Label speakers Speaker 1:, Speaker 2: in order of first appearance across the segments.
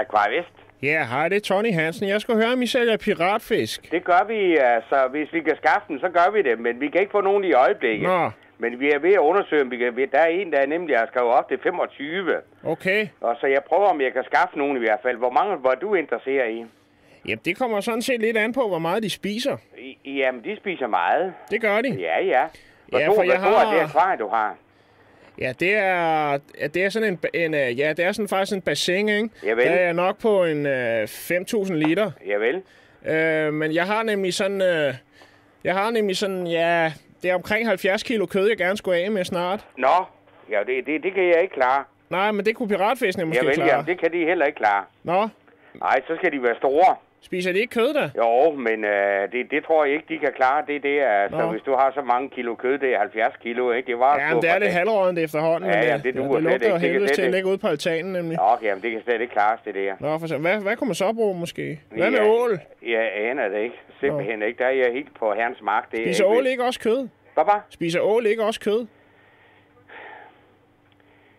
Speaker 1: Aquavest.
Speaker 2: Ja, hej, det er Tony Hansen. Jeg skal høre, om I sælger piratfisk.
Speaker 1: Det gør vi, altså, hvis vi kan skaffe den, så gør vi det, men vi kan ikke få nogen i øjeblikket.
Speaker 2: Nå,
Speaker 1: Men vi er ved at undersøge, om vi kan... Der er en, der er nemlig har skrevet op til 25.
Speaker 2: okay.
Speaker 1: Og så jeg prøver, om jeg kan skaffe nogen i hvert fald. Hvor mange var du interesseret i?
Speaker 2: Jamen, det kommer sådan set lidt an på, hvor meget de spiser.
Speaker 1: I jamen, de spiser meget.
Speaker 2: Det gør de.
Speaker 1: Ja, ja. Hvor
Speaker 2: Ja,
Speaker 1: stor,
Speaker 2: for
Speaker 1: hvor
Speaker 2: jeg
Speaker 1: stor er
Speaker 2: har-
Speaker 1: det akvarie, du har?
Speaker 2: Ja, det er, ja, det er sådan en, en øh, ja, det er sådan faktisk en bassin, ikke?
Speaker 1: Javel.
Speaker 2: Der er nok på en øh, 5.000 liter.
Speaker 1: Javel.
Speaker 2: Øh, men jeg har nemlig sådan, øh, jeg har nemlig sådan, ja, det er omkring 70 kilo kød, jeg gerne skulle af med snart.
Speaker 1: Nå, ja, det, det, det kan jeg ikke klare.
Speaker 2: Nej, men det kunne piratfiskene måske
Speaker 1: Javel,
Speaker 2: klare.
Speaker 1: jamen, det kan de heller ikke klare.
Speaker 2: Nå,
Speaker 1: Nej, så skal de være store.
Speaker 2: Spiser de ikke kød da?
Speaker 1: Jo, men øh, det, det tror jeg ikke, de kan klare. Det, det er, altså,
Speaker 2: Nå.
Speaker 1: hvis du har så mange kilo kød, det er 70 kilo, ikke? Det var
Speaker 2: Ja, men det er lidt halvrådent efterhånden.
Speaker 1: Ja,
Speaker 2: men,
Speaker 1: ja,
Speaker 2: øh,
Speaker 1: det duer
Speaker 2: det
Speaker 1: slet
Speaker 2: lugter jo.
Speaker 1: Det
Speaker 2: helvedes til at ligge ude på altanen, nemlig.
Speaker 1: Okay, jamen, det kan slet ikke klares, det der.
Speaker 2: Nå, for, så- hvad, hvad kunne man så bruge måske? Hvad med
Speaker 1: Ja,
Speaker 2: ål?
Speaker 1: Jeg aner det ikke. Simpelthen ikke. Der er jeg helt på herrens mark. Det er
Speaker 2: Spiser
Speaker 1: ikke-
Speaker 2: ål ikke også kød?
Speaker 1: Hvad var?
Speaker 2: Spiser ål ikke også kød?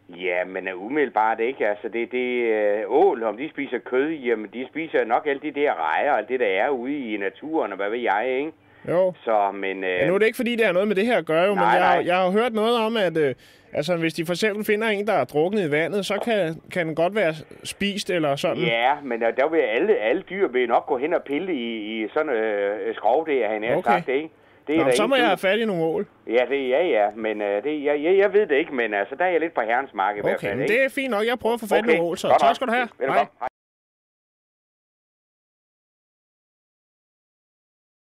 Speaker 1: Ja, men umiddelbart ikke. Altså, det, det uh, ål, om de spiser kød, jamen, de spiser nok alle de der rejer og alt det, der er ude i naturen, og hvad ved jeg, ikke?
Speaker 2: Jo.
Speaker 1: Så, men... Uh,
Speaker 2: Ja, nu er det ikke, fordi det har noget med det her at gøre, jo, men
Speaker 1: Nej,
Speaker 2: jeg, har-
Speaker 1: nej.
Speaker 2: jeg har hørt noget om, at øh, altså, hvis de for eksempel finder en, der er druknet i vandet, så kan, kan den godt være spist eller sådan.
Speaker 1: Ja, men uh, der vil alle, alle dyr vil nok gå hen og pille i, i sådan øh, skrov, det er han
Speaker 2: Okay.
Speaker 1: sagt, ikke? Det er
Speaker 2: Nå, så må jeg have fat i nogle ål.
Speaker 1: Ja, det ja, ja, men uh, det, jeg, jeg, jeg ved det ikke, men altså, der er jeg lidt på herrens mark i hvert
Speaker 2: Okay,
Speaker 1: fald, ikke?
Speaker 2: det er fint nok. Jeg prøver at få fat i
Speaker 1: Okay,
Speaker 2: nogle ål, så
Speaker 1: godt
Speaker 2: tak skal du have. Hej.